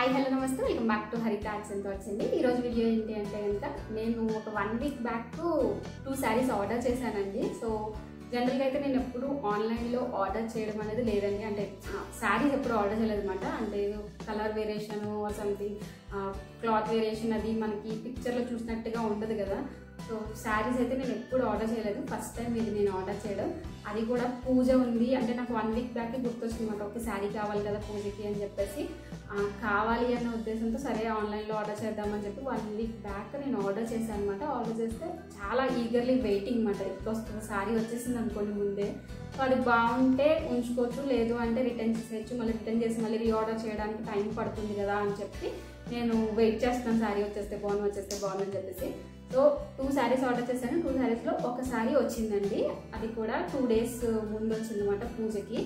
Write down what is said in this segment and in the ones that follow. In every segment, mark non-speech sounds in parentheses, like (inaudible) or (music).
Hi hello నమస్తే. Welcome back to Haritha accent వచ్చింది ఈరోజు వీడియో ఏంటి అంటే కనుక నేను ఒక one week back two saris order చేశానండి. సో జనరల్గా అయితే నేను ఎప్పుడు ఆన్లైన్లో ఆర్డర్ చేయడం అనేది లేదండి. అంటే శారీస్ ఎప్పుడు ఆర్డర్ చేయలేదు అనమాట అంటే colour variation something cloth variation అది మనకి పిక్చర్లో చూసినట్టుగా ఉండదు కదా. సో శారీస్ అయితే నేను ఎప్పుడు ఆర్డర్ చేయలేదు. ఫస్ట్ టైం ఇది నేను ఆర్డర్ చేయడం. అది కూడా పూజ ఉంది. అంటే నాకు వన్ వీక్ బ్యాక్ గుర్తొచ్చింది అనమాట ఒక శారీ కావాలి కదా పూజకి అని చెప్పేసి. కావాలి అన్న ఉద్దేశంతో సరే ఆన్లైన్లో ఆర్డర్ చేద్దామని చెప్పి వన్ వీక్ బ్యాక్ నేను ఆర్డర్ చేశాను అనమాట ఆర్డర్ చేస్తే చాలా ఈగర్లీ వెయిటింగ్ అనమాట ఎప్పుడు వస్తుంది శారీ వచ్చేసింది అనుకోండి ముందే. సో అది బాగుంటే ఉంచుకోవచ్చు లేదు అంటే రిటర్న్ చేసేయచ్చు మళ్ళీ రిటర్న్ చేసి మళ్ళీ రీఆర్డర్ చేయడానికి టైం పడుతుంది కదా అని చెప్పి నేను వెయిట్ చేస్తున్నాను. శారీ వచ్చేస్తే బాగుంది వచ్చేస్తే బాగుంది అని చెప్పేసి. సో టూ శారీస్ ఆర్డర్ చేశాను. టూ శారీస్లో ఒక శారీ వచ్చిందండి. అది కూడా టూ డేస్ ముందు వచ్చిందన్నమాట పూజకి.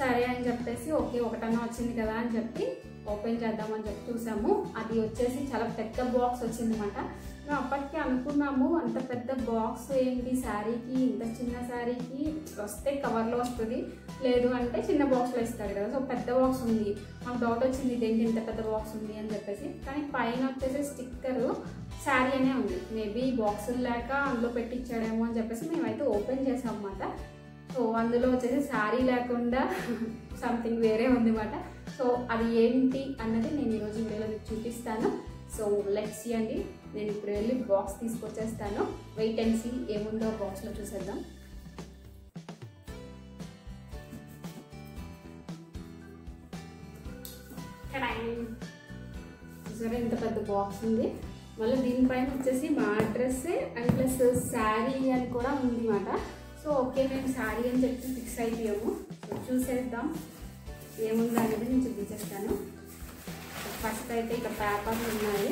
సరే అని చెప్పేసి ఓకే ఒకటన్నా వచ్చింది కదా అని చెప్పి ఓపెన్ చేద్దామని చెప్పి చూసాము. అది వచ్చేసి చాలా పెద్ద బాక్స్ వచ్చిందన్నమాట. మేము అప్పటికే అనుకున్నాము అంత పెద్ద బాక్స్ ఏంటి? శారీకి ఇంత చిన్న శారీకి వస్తే కవర్లో వస్తుంది. లేదు అంటే చిన్న బాక్స్లో ఇస్తారు కదా. సో పెద్ద బాక్స్ ఉంది. మాకు డౌట్ వచ్చింది ఇదేంటి ఇంత పెద్ద బాక్స్ ఉంది అని చెప్పేసి. కానీ పైన వచ్చేసి స్టిక్కర్ శారీ అనే ఉంది. మేబీ బాక్సులు లేక అందులో పెట్టించాడేమో అని చెప్పేసి మేమైతే ఓపెన్ చేసాం అన్నమాట సో అందులో వచ్చేసి శారీ లేకుండా సంథింగ్ వేరే ఉంది అన్నమాట సో అది ఏంటి అన్నది నేను ఈరోజు వీడియోలో మీకు చూపిస్తాను. సో లెట్స్ అండి. నేను ఇప్పుడు వెళ్ళి బాక్స్ తీసుకొచ్చేస్తాను. వెయిట్ అండ్ సీ ఏముందో బాక్స్లో చూసేద్దాం. సరే ఇంత పెద్ద బాక్స్ ఉంది. మళ్ళీ దీనిపైన వచ్చేసి మా అడ్రస్ అండ్ ప్లస్ శారీ అని కూడా ఉంది అన్నమాట సో ఓకే మేము శారీ అని చెప్పి ఫిక్స్ అయిపోయాము. చూసేద్దాం ఏముంది అనేది నేను చూపించేస్తాను. ఫస్ట్ అయితే ఇక పేపర్లు ఉన్నాయి.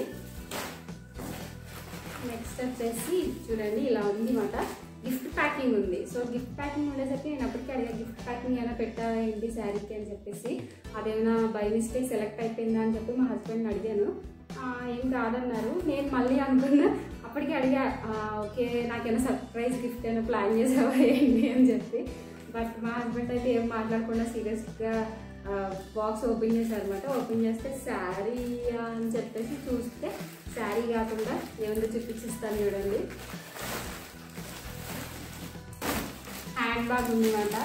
నెక్స్ట్ వచ్చేసి చూడండి ఇలా ఉంది మాట గిఫ్ట్ ప్యాకింగ్ ఉంది. సో గిఫ్ట్ ప్యాకింగ్ ఉండేసరికి నేను అప్పటికే అడిగా గిఫ్ట్ ప్యాకింగ్ ఏమైనా పెట్టాలేంటి శారీకి? అని చెప్పేసి. అదేమైనా బై మిస్టేక్ సెలెక్ట్ అయిపోయిందా అని చెప్పి మా హస్బెండ్ని అడిగాను. ఏం కాదన్నారు. నేను మళ్ళీ అనుకున్నా అప్పటికి అడిగా ఓకే నాకేమైనా సర్ప్రైజ్ గిఫ్ట్ అయినా ప్లాన్ చేసావా ఏంటి? అని చెప్పి. బట్ మా హస్బెండ్ అయితే ఏం మాట్లాడకుండా సీరియస్గా బాక్స్ ఓపెన్ చేశారనమాట ఓపెన్ చేస్తే శారీ అని చెప్పేసి చూస్తే శారీ కాకుండా ఏముందో చూపించిస్తాను చూడండి. హ్యాండ్ బ్యాగ్ ఉందన్నమాట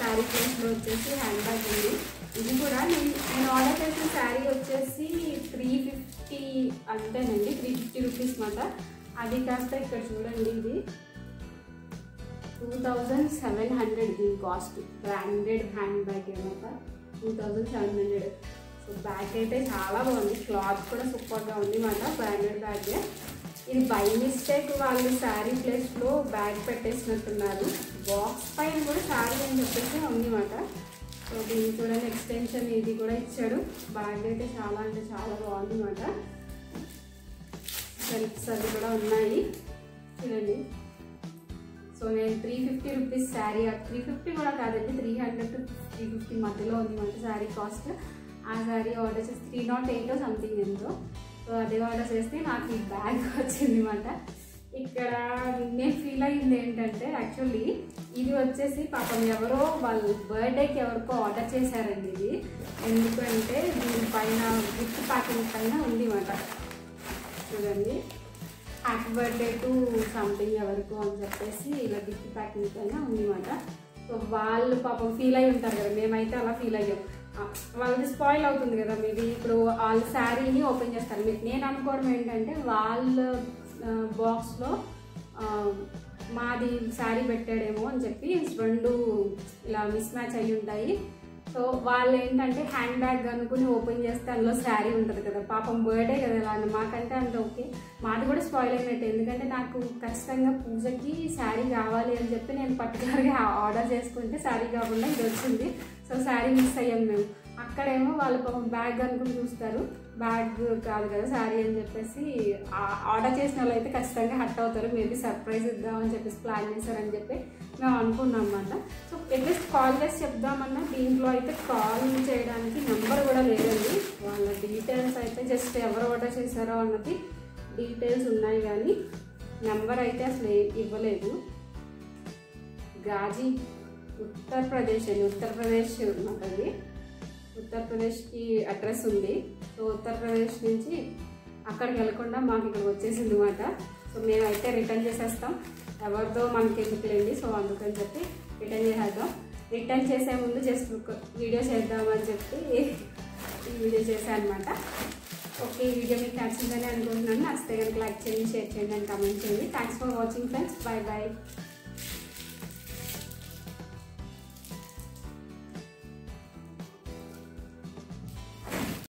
శారీ ప్లేస్లో వచ్చేసి హ్యాండ్ బ్యాగ్ ఉంది. ఇది కూడా నేను నేను ఆర్డర్ చేసిన శారీ వచ్చేసి త్రీ ఫిఫ్టీ అంతేనండి త్రీ ఫిఫ్టీ రూపీస్ మాట. అది కాస్త ఇక్కడ చూడండి ఇది. టూ థౌజండ్ సెవెన్ హండ్రెడ్ దీని కాస్ట్ బ్రాండెడ్ హ్యాండ్ బ్యాగ్ ఏమో two thousand seven hundred so bag అయితే చాలా బాగుంది. క్లాత్ కూడా సూపర్గా ఉంది మాట బ్రాండెడ్ బ్యాగ్ ఇది బై మిస్టేక్ వాళ్ళు శారీ ప్లేస్లో బ్యాగ్ పెట్టేసినట్టున్నారు. బాక్స్ పైన కూడా శారీ అని చెప్పేసి ఉంది మాట. సో దీన్ని చూడండి ఎక్స్టెన్షన్ ఇది కూడా ఇచ్చాడు. బ్యాగ్ అయితే చాలా అంటే చాలా బాగుందన్నమాట సెల్ఫ్స్ అవి కూడా ఉన్నాయి. చూడండి. సో నేను three fifty rupees sari three fifty కూడా కాదండి three hundred to three fifty మధ్యలో ఉంది మన శారీ కాస్ట్ ఆ శారీ ఆర్డర్ చేసి త్రీ నాట్ ఎయిట్ సంథింగ్ ఎంతో. సో అదే ఆర్డర్ చేస్తే నాకు ఈ బ్యాగ్ (laughs) వచ్చింది అనమాట ఇక్కడ నేను ఫీల్ అయ్యింది ఏంటంటే యాక్చువల్లీ ఇది వచ్చేసి పాపం ఎవరో వాళ్ళు బర్త్డేకి ఎవరికో ఆర్డర్ చేశారండి ఇది. ఎందుకంటే దీనిపైన గిఫ్ట్ ప్యాకింగ్ పైన ఉంది మాట చూడండి. హ్యాపీ బర్త్డే టు సంథింగ్ ఎవరికో అని చెప్పేసి ఇలా గిఫ్ట్ ప్యాకింగ్ పైన ఉంది మాట సో వాళ్ళు పాపం ఫీల్ అయి ఉంటారు కదా మేమైతే అలా ఫీల్ అయ్యాం. వాళ్ళది స్పాయిల్ అవుతుంది కదా మేబీ ఇప్పుడు వాళ్ళ శారీని ఓపెన్ చేస్తారు. మీకు నేను అనుకోవడం ఏంటంటే వాళ్ళ బాక్స్లో మాది శారీ పెట్టాడేమో అని చెప్పి రెండు ఇలా మిస్ మ్యాచ్ అయి ఉంటాయి. సో వాళ్ళు ఏంటంటే హ్యాండ్ బ్యాగ్ అనుకుని ఓపెన్ చేస్తే అందులో శారీ ఉంటుంది కదా. పాపం బర్త్డే కదా ఇలా అని మాకంటే అంత ఓకే. మాది కూడా స్పాయిల్ అయినట్టు. ఎందుకంటే నాకు ఖచ్చితంగా పూజకి శారీ కావాలి అని చెప్పి నేను పర్టికులర్గా ఆర్డర్ చేసుకుంటే శారీ కాకుండా ఇది వచ్చింది. సో శారీ మిస్ అయ్యాం మేము. అక్కడేమో వాళ్ళు పాపం బ్యాగ్ అనుకుని చూస్తారు. బ్యాగ్ కాదు కదా శారీ అని చెప్పేసి ఆర్డర్ చేసిన వాళ్ళు అయితే ఖచ్చితంగా హట్ అవుతారు. మేబీ సర్ప్రైజ్ ఇద్దామని చెప్పేసి ప్లాన్ చేశారని చెప్పి మేము అనుకున్నాం అన్నమాట. సో అట్లీస్ట్ కాల్ చేసి చెప్దామన్నా దీంట్లో అయితే కాల్ చేయడానికి నెంబర్ కూడా లేదండి. వాళ్ళ డీటెయిల్స్ అయితే జస్ట్ ఎవరు ఆర్డర్ చేశారో అన్నది డీటెయిల్స్ ఉన్నాయి కానీ నెంబర్ అయితే అసలు ఇవ్వలేదు. గాజీ ఉత్తరప్రదేశ్ అండి. ఉత్తరప్రదేశ్ మాకు అది. ఉత్తరప్రదేశ్కి అడ్రస్ ఉంది. సో ఉత్తరప్రదేశ్ నుంచి అక్కడికి వెళ్ళకుండా మాకు ఇక్కడ వచ్చేసింది అనమాట సో మేమైతే రిటర్న్ చేసేస్తాం. ఎవరిదో మనకి ఎందుకులేండి సో అందుకని చెప్పి రిటర్న్ చేసేద్దాం. రిటర్న్ చేసే ముందు జస్ట్ వీడియో చేద్దామని చెప్పి ఈ వీడియో చేశాను అనమాట ఓకే ఈ వీడియో మీకు నచ్చిందని అనుకుంటున్నాను. నచ్చితే కనుక లైక్ చేయండి షేర్ చేయండి అండ్ కమెంట్ చేయండి. Thanks for watching friends bye bye